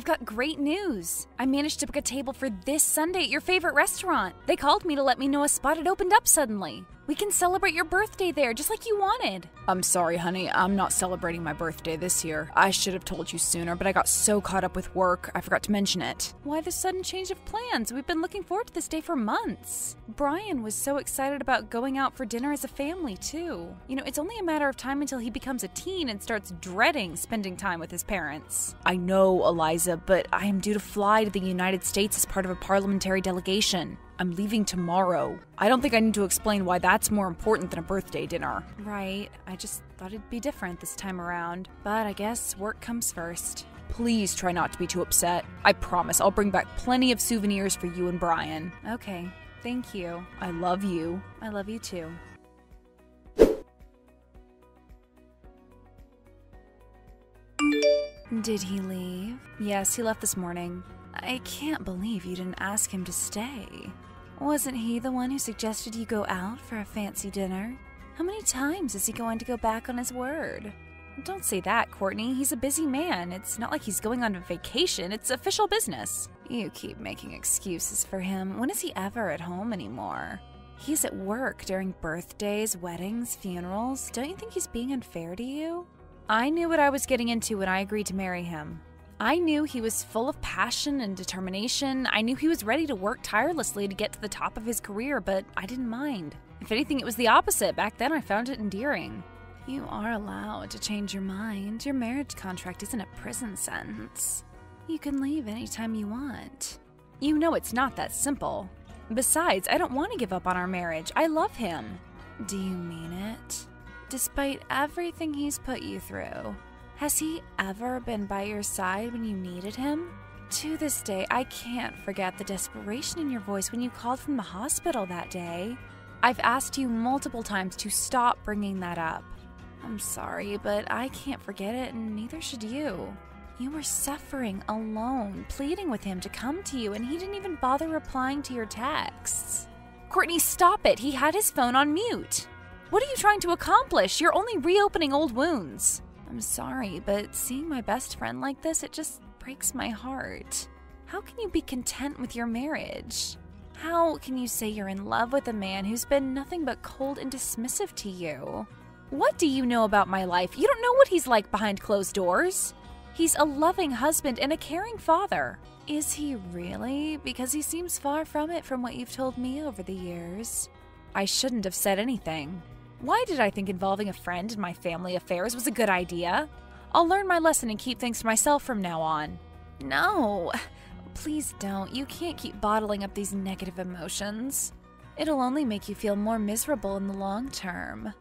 I've got great news. I managed to book a table for this Sunday at your favorite restaurant. They called me to let me know a spot had opened up suddenly. We can celebrate your birthday there, just like you wanted. I'm sorry, honey. I'm not celebrating my birthday this year. I should have told you sooner, but I got so caught up with work, I forgot to mention it. Why the sudden change of plans? We've been looking forward to this day for months. Brian was so excited about going out for dinner as a family, too. You know, it's only a matter of time until he becomes a teen and starts dreading spending time with his parents. I know, Eliza, but I am due to fly to the United States as part of a parliamentary delegation. I'm leaving tomorrow. I don't think I need to explain why that's more important than a birthday dinner. Right. I just thought it'd be different this time around. But I guess work comes first. Please try not to be too upset. I promise I'll bring back plenty of souvenirs for you and Brian. Okay. Thank you. I love you. I love you too. Did he leave? Yes, he left this morning. I can't believe you didn't ask him to stay. Wasn't he the one who suggested you go out for a fancy dinner? How many times is he going to go back on his word? Don't say that, Courtney. He's a busy man. It's not like he's going on a vacation, it's official business. You keep making excuses for him. When is he ever at home anymore? He's at work during birthdays, weddings, funerals. Don't you think he's being unfair to you? I knew what I was getting into when I agreed to marry him. I knew he was full of passion and determination. I knew he was ready to work tirelessly to get to the top of his career, but I didn't mind. If anything, it was the opposite. Back then, I found it endearing. You are allowed to change your mind. Your marriage contract isn't a prison sentence. You can leave anytime you want. You know it's not that simple. Besides, I don't want to give up on our marriage. I love him. Do you mean it? Despite everything he's put you through, has he ever been by your side when you needed him? To this day, I can't forget the desperation in your voice when you called from the hospital that day. I've asked you multiple times to stop bringing that up. I'm sorry, but I can't forget it, and neither should you. You were suffering alone, pleading with him to come to you, and he didn't even bother replying to your texts. Courtney, stop it! He had his phone on mute. What are you trying to accomplish? You're only reopening old wounds. I'm sorry, but seeing my best friend like this, it just breaks my heart. How can you be content with your marriage? How can you say you're in love with a man who's been nothing but cold and dismissive to you? What do you know about my life? You don't know what he's like behind closed doors. He's a loving husband and a caring father. Is he really? Because he seems far from it from what you've told me over the years. I shouldn't have said anything. Why did I think involving a friend in my family affairs was a good idea? I'll learn my lesson and keep things to myself from now on. No, please don't. You can't keep bottling up these negative emotions. It'll only make you feel more miserable in the long term.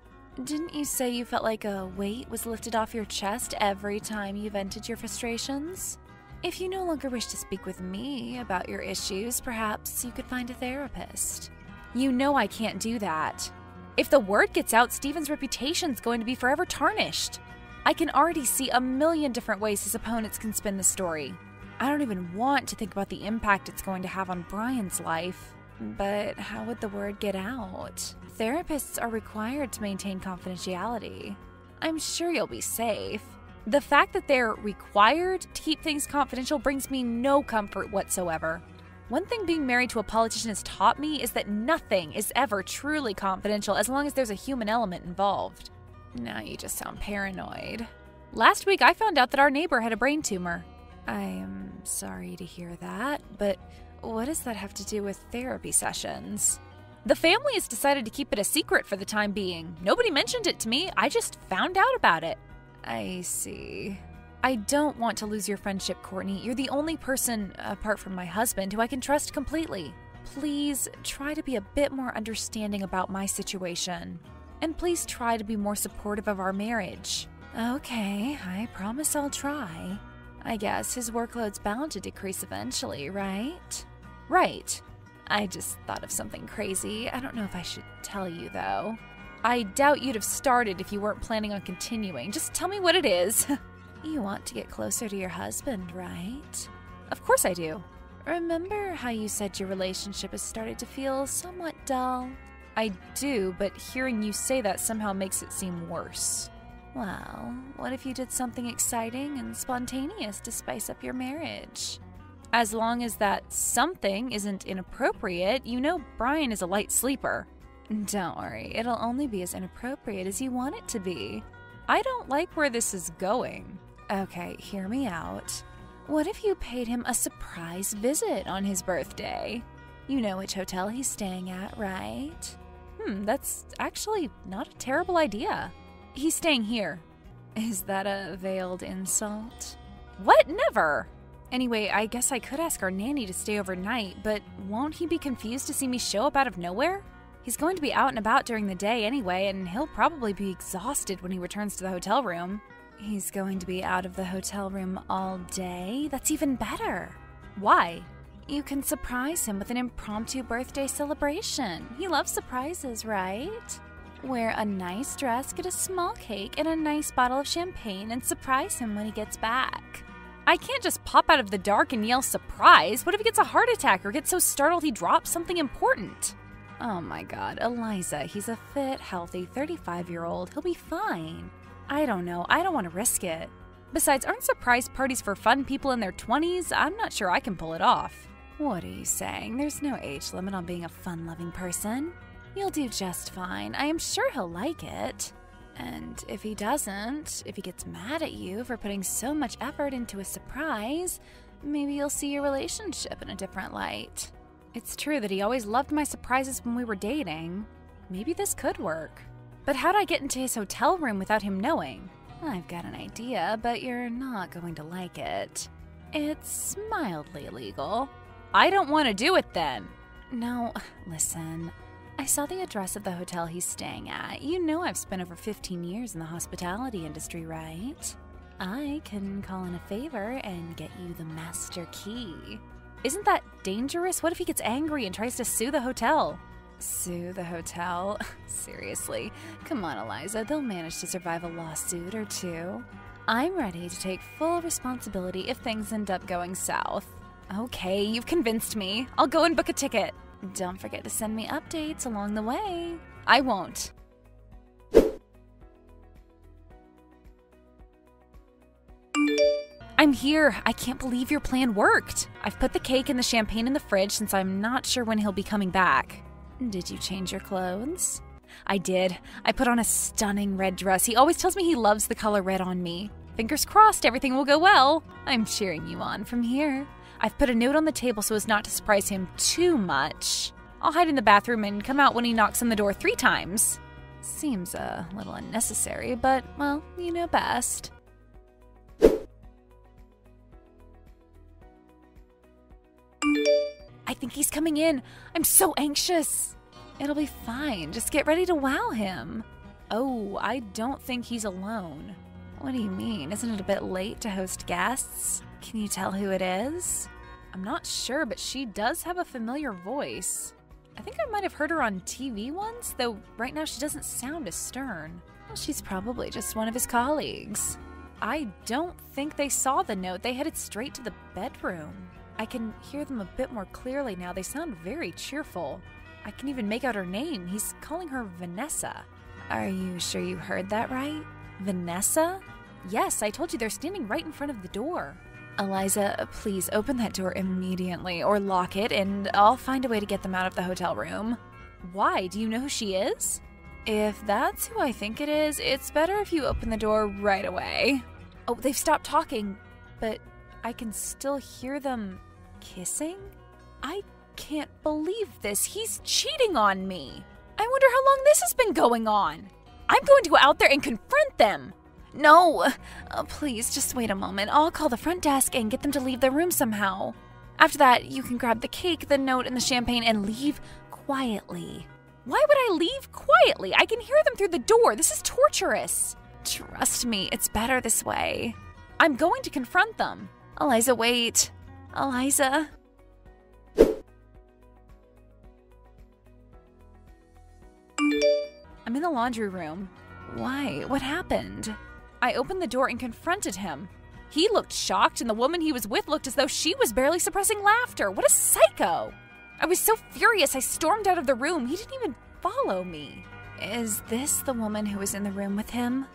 Didn't you say you felt like a weight was lifted off your chest every time you vented your frustrations? If you no longer wish to speak with me about your issues, perhaps you could find a therapist. You know I can't do that. If the word gets out, Steven's reputation's going to be forever tarnished. I can already see a million different ways his opponents can spin the story. I don't even want to think about the impact it's going to have on Brian's life. Hmm. But how would the word get out? Therapists are required to maintain confidentiality. I'm sure you'll be safe. The fact that they're required to keep things confidential brings me no comfort whatsoever. One thing being married to a politician has taught me is that nothing is ever truly confidential as long as there's a human element involved. Now you just sound paranoid. Last week I found out that our neighbor had a brain tumor. I am sorry to hear that, but what does that have to do with therapy sessions? The family has decided to keep it a secret for the time being. Nobody mentioned it to me, I just found out about it. I see. I don't want to lose your friendship, Courtney. You're the only person, apart from my husband, who I can trust completely. Please try to be a bit more understanding about my situation. And please try to be more supportive of our marriage. Okay, I promise I'll try. I guess his workload's bound to decrease eventually, right? Right. I just thought of something crazy. I don't know if I should tell you, though. I doubt you'd have started if you weren't planning on continuing. Just tell me what it is. You want to get closer to your husband, right? Of course I do. Remember how you said your relationship has started to feel somewhat dull? I do, but hearing you say that somehow makes it seem worse. Well, what if you did something exciting and spontaneous to spice up your marriage? As long as that something isn't inappropriate, you know Brian is a light sleeper. Don't worry, it'll only be as inappropriate as you want it to be. I don't like where this is going. Okay, hear me out. What if you paid him a surprise visit on his birthday? You know which hotel he's staying at, right? Hmm, that's actually not a terrible idea. He's staying here. Is that a veiled insult? What? Never! Anyway, I guess I could ask our nanny to stay overnight, but won't he be confused to see me show up out of nowhere? He's going to be out and about during the day anyway, and he'll probably be exhausted when he returns to the hotel room. He's going to be out of the hotel room all day? That's even better. Why? You can surprise him with an impromptu birthday celebration. He loves surprises, right? Wear a nice dress, get a small cake, and a nice bottle of champagne, and surprise him when he gets back. I can't just pop out of the dark and yell surprise. What if he gets a heart attack or gets so startled he drops something important? Oh my god, Eliza, he's a fit, healthy 35 year old. He'll be fine. I don't know. I don't want to risk it. Besides, aren't surprise parties for fun people in their 20s? I'm not sure I can pull it off. What are you saying? There's no age limit on being a fun loving person. You'll do just fine. I am sure he'll like it. And if he doesn't, if he gets mad at you for putting so much effort into a surprise, maybe you'll see your relationship in a different light. It's true that he always loved my surprises when we were dating. Maybe this could work. But how'd I get into his hotel room without him knowing? I've got an idea, but you're not going to like it. It's mildly illegal. I don't want to do it then. No, listen. I saw the address of the hotel he's staying at. You know I've spent over 15 years in the hospitality industry, right? I can call in a favor and get you the master key. Isn't that dangerous? What if he gets angry and tries to sue the hotel? Sue the hotel? Seriously. Come on, Eliza. They'll manage to survive a lawsuit or two. I'm ready to take full responsibility if things end up going south. Okay, you've convinced me. I'll go and book a ticket. Don't forget to send me updates along the way. I won't. I'm here. I can't believe your plan worked. I've put the cake and the champagne in the fridge since I'm not sure when he'll be coming back. Did you change your clothes? I did. I put on a stunning red dress. He always tells me he loves the color red on me. Fingers crossed, everything will go well. I'm cheering you on from here. I've put a note on the table so as not to surprise him too much. I'll hide in the bathroom and come out when he knocks on the door three times. Seems a little unnecessary, but, well, you know best. I think he's coming in. I'm so anxious. It'll be fine. Just get ready to wow him. Oh, I don't think he's alone. What do you mean? Isn't it a bit late to host guests? Can you tell who it is? I'm not sure, but she does have a familiar voice. I think I might have heard her on TV once, though right now she doesn't sound as stern. Well, she's probably just one of his colleagues. I don't think they saw the note. They headed straight to the bedroom. I can hear them a bit more clearly now. They sound very cheerful. I can even make out her name. He's calling her Vanessa. Are you sure you heard that right? Vanessa? Yes, I told you they're standing right in front of the door. Eliza, please open that door immediately or lock it, and I'll find a way to get them out of the hotel room. Why? Do you know who she is? If that's who I think it is, it's better if you open the door right away. Oh, they've stopped talking, but I can still hear them kissing? I can't believe this. He's cheating on me. I wonder how long this has been going on. I'm going to go out there and confront them. No! Uh, please, just wait a moment. I'll call the front desk and get them to leave the room somehow. After that, you can grab the cake, the note, and the champagne and leave quietly. Why would I leave quietly? I can hear them through the door. This is torturous. Trust me, it's better this way. I'm going to confront them. Eliza, wait. Eliza. I'm in the laundry room. Why? What happened? I opened the door and confronted him. He looked shocked, and the woman he was with looked as though she was barely suppressing laughter. What a psycho! I was so furious I stormed out of the room. He didn't even follow me. Is this the woman who was in the room with him?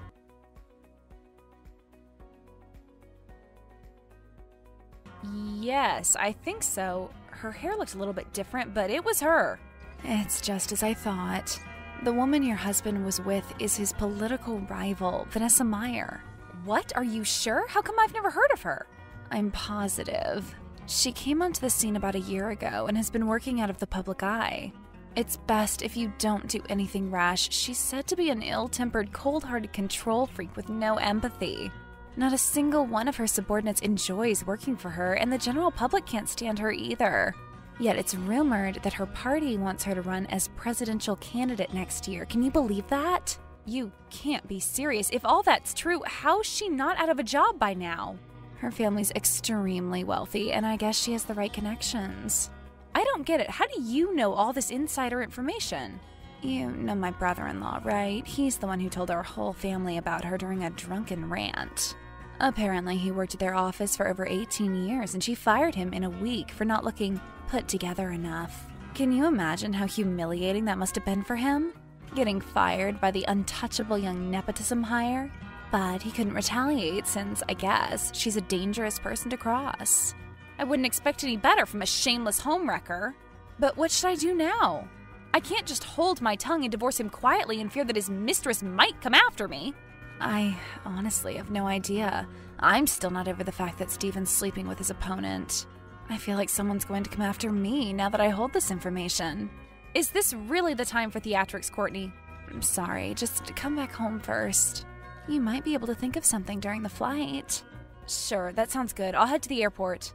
Yes, I think so. Her hair looked a little bit different, but it was her. It's just as I thought. The woman your husband was with is his political rival, Vanessa Meyer. What? Are you sure? How come I've never heard of her? I'm positive. She came onto the scene about a year ago and has been working out of the public eye. It's best if you don't do anything rash. She's said to be an ill tempered, cold hearted control freak with no empathy. Not a single one of her subordinates enjoys working for her, and the general public can't stand her either. Yet it's rumored that her party wants her to run as presidential candidate next year. Can you believe that? You can't be serious. If all that's true, how's she not out of a job by now? Her family's extremely wealthy, and I guess she has the right connections. I don't get it. How do you know all this insider information? You know my brother in law, right? He's the one who told our whole family about her during a drunken rant. Apparently, he worked at their office for over 18 years, and she fired him in a week for not looking put together enough. Can you imagine how humiliating that must have been for him? Getting fired by the untouchable young nepotism hire? But he couldn't retaliate since, I guess, she's a dangerous person to cross. I wouldn't expect any better from a shameless homewrecker. But what should I do now? I can't just hold my tongue and divorce him quietly in fear that his mistress might come after me. I honestly have no idea. I'm still not over the fact that Steven's sleeping with his opponent. I feel like someone's going to come after me now that I hold this information. Is this really the time for theatrics, Courtney? I'm sorry, just come back home first. You might be able to think of something during the flight. Sure, that sounds good. I'll head to the airport.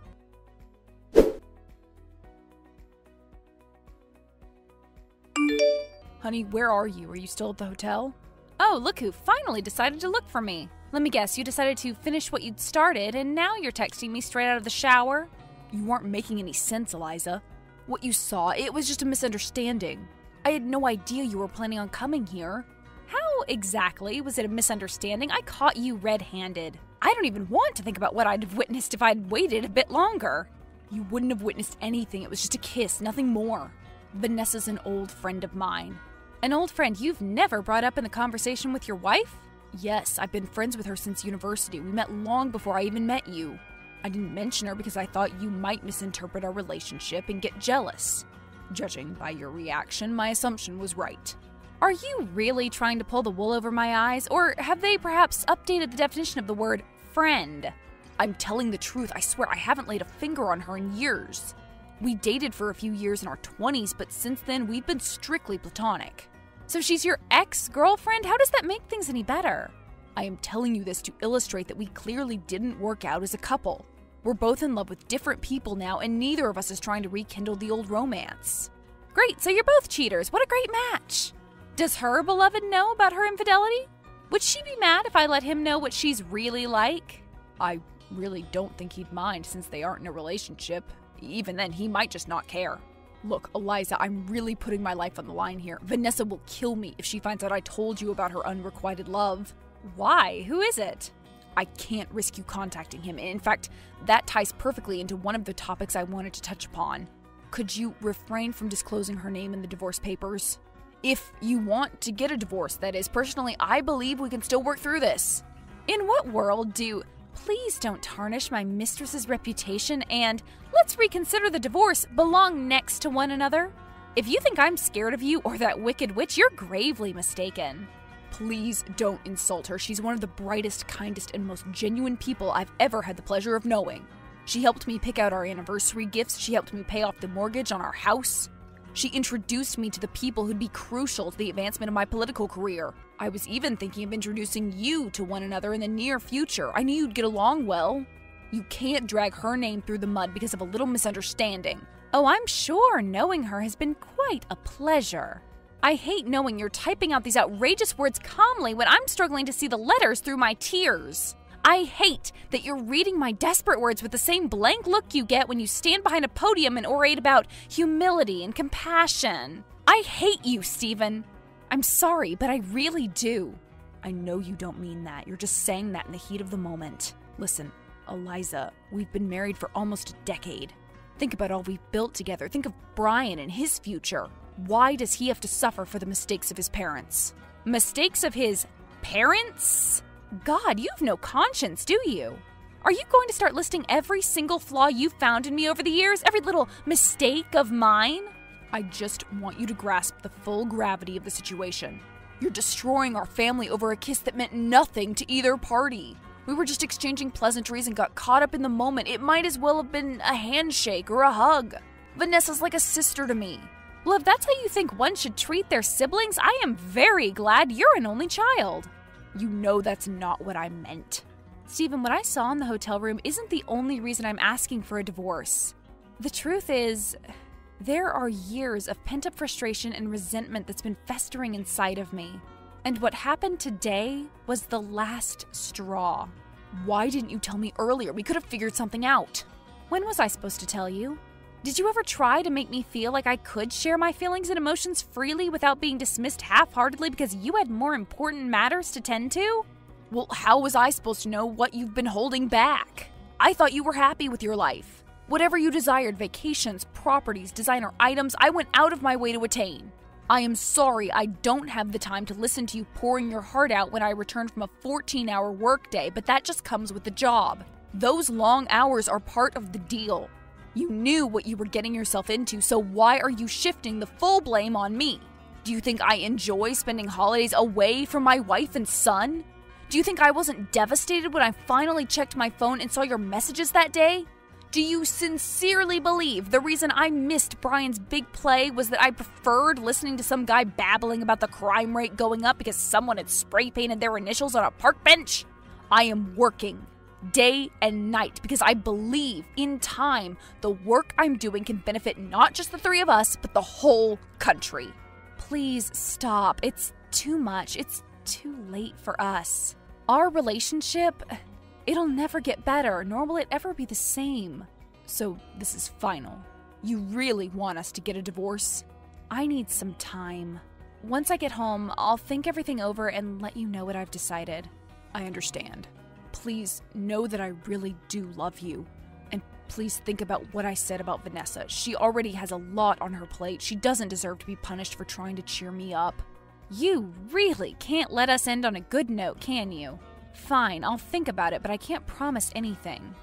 Honey, where are you? Are you still at the hotel? Oh, look who finally decided to look for me. Let me guess, you decided to finish what you'd started, and now you're texting me straight out of the shower? You weren't making any sense, Eliza. What you saw, it was just a misunderstanding. I had no idea you were planning on coming here. How exactly was it a misunderstanding? I caught you red handed. I don't even want to think about what I'd have witnessed if I'd waited a bit longer. You wouldn't have witnessed anything, it was just a kiss, nothing more. Vanessa's an old friend of mine. An old friend you've never brought up in the conversation with your wife? Yes, I've been friends with her since university. We met long before I even met you. I didn't mention her because I thought you might misinterpret our relationship and get jealous. Judging by your reaction, my assumption was right. Are you really trying to pull the wool over my eyes, or have they perhaps updated the definition of the word friend? I'm telling the truth, I swear I haven't laid a finger on her in years. We dated for a few years in our 20s, but since then we've been strictly platonic. So she's your ex girlfriend? How does that make things any better? I am telling you this to illustrate that we clearly didn't work out as a couple. We're both in love with different people now, and neither of us is trying to rekindle the old romance. Great, so you're both cheaters. What a great match. Does her beloved know about her infidelity? Would she be mad if I let him know what she's really like? I really don't think he'd mind since they aren't in a relationship. Even then, he might just not care. Look, Eliza, I'm really putting my life on the line here. Vanessa will kill me if she finds out I told you about her unrequited love. Why? Who is it? I can't risk you contacting him. In fact, that ties perfectly into one of the topics I wanted to touch upon. Could you refrain from disclosing her name in the divorce papers? If you want to get a divorce, that is. Personally, I believe we can still work through this. In what world do please don't tarnish my mistress's reputation and let's reconsider the divorce belong next to one another? If you think I'm scared of you or that wicked witch, you're gravely mistaken. Please don't insult her. She's one of the brightest, kindest, and most genuine people I've ever had the pleasure of knowing. She helped me pick out our anniversary gifts, she helped me pay off the mortgage on our house. She introduced me to the people who'd be crucial to the advancement of my political career. I was even thinking of introducing you to one another in the near future. I knew you'd get along well. You can't drag her name through the mud because of a little misunderstanding. Oh, I'm sure knowing her has been quite a pleasure. I hate knowing you're typing out these outrageous words calmly when I'm struggling to see the letters through my tears. I hate that you're reading my desperate words with the same blank look you get when you stand behind a podium and orate about humility and compassion. I hate you, Stephen. I'm sorry, but I really do. I know you don't mean that. You're just saying that in the heat of the moment. Listen, Eliza, we've been married for almost a decade. Think about all we've built together. Think of Brian and his future. Why does he have to suffer for the mistakes of his parents? Mistakes of his parents? God, you've no conscience, do you? Are you going to start listing every single flaw you've found in me over the years? Every little mistake of mine? I just want you to grasp the full gravity of the situation. You're destroying our family over a kiss that meant nothing to either party. We were just exchanging pleasantries and got caught up in the moment. It might as well have been a handshake or a hug. Vanessa's like a sister to me. Well, if that's how you think one should treat their siblings, I am very glad you're an only child. You know that's not what I meant. Stephen, what I saw in the hotel room isn't the only reason I'm asking for a divorce. The truth is, there are years of pent up frustration and resentment that's been festering inside of me. And what happened today was the last straw. Why didn't you tell me earlier? We could have figured something out. When was I supposed to tell you? Did you ever try to make me feel like I could share my feelings and emotions freely without being dismissed half heartedly because you had more important matters to tend to? Well, how was I supposed to know what you've been holding back? I thought you were happy with your life. Whatever you desired vacations, properties, designer items I went out of my way to attain. I am sorry I don't have the time to listen to you pouring your heart out when I return from a 14 hour workday, but that just comes with the job. Those long hours are part of the deal. You knew what you were getting yourself into, so why are you shifting the full blame on me? Do you think I enjoy spending holidays away from my wife and son? Do you think I wasn't devastated when I finally checked my phone and saw your messages that day? Do you sincerely believe the reason I missed Brian's big play was that I preferred listening to some guy babbling about the crime rate going up because someone had spray painted their initials on a park bench? I am working day and night because I believe in time the work I'm doing can benefit not just the three of us, but the whole country. Please stop. It's too much. It's too late for us. Our relationship, it'll never get better, nor will it ever be the same. So, this is final. You really want us to get a divorce? I need some time. Once I get home, I'll think everything over and let you know what I've decided. I understand. Please know that I really do love you. And please think about what I said about Vanessa. She already has a lot on her plate. She doesn't deserve to be punished for trying to cheer me up. You really can't let us end on a good note, can you? Fine, I'll think about it, but I can't promise anything.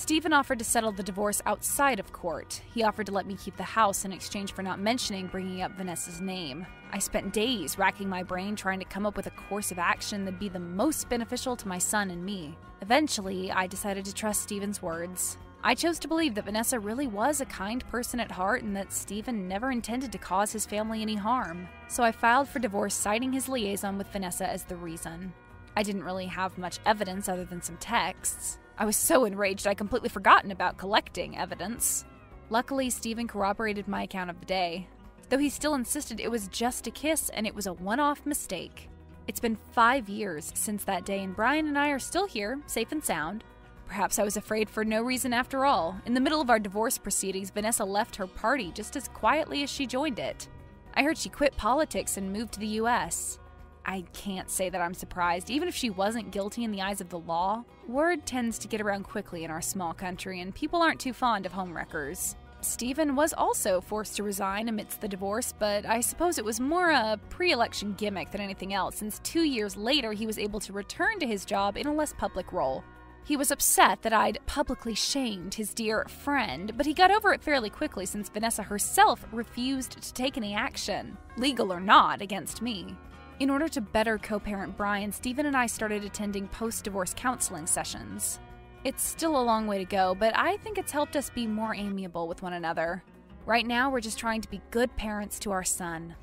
Stephen offered to settle the divorce outside of court. He offered to let me keep the house in exchange for not mentioning bringing up Vanessa's name. I spent days racking my brain trying to come up with a course of action that'd be the most beneficial to my son and me. Eventually, I decided to trust Stephen's words. I chose to believe that Vanessa really was a kind person at heart and that Stephen never intended to cause his family any harm. So I filed for divorce, citing his liaison with Vanessa as the reason. I didn't really have much evidence other than some texts. I was so enraged I completely forgotten about collecting evidence. Luckily, Stephen corroborated my account of the day, though he still insisted it was just a kiss and it was a one off mistake. It's been five years since that day, and Brian and I are still here, safe and sound. Perhaps I was afraid for no reason after all. In the middle of our divorce proceedings, Vanessa left her party just as quietly as she joined it. I heard she quit politics and moved to the US. I can't say that I'm surprised, even if she wasn't guilty in the eyes of the law. Word tends to get around quickly in our small country, and people aren't too fond of homewreckers. Stephen was also forced to resign amidst the divorce, but I suppose it was more a pre election gimmick than anything else, since two years later he was able to return to his job in a less public role. He was upset that I'd publicly shamed his dear friend, but he got over it fairly quickly since Vanessa herself refused to take any action, legal or not, against me. In order to better co parent Brian, Stephen and I started attending post divorce counseling sessions. It's still a long way to go, but I think it's helped us be more amiable with one another. Right now, we're just trying to be good parents to our son.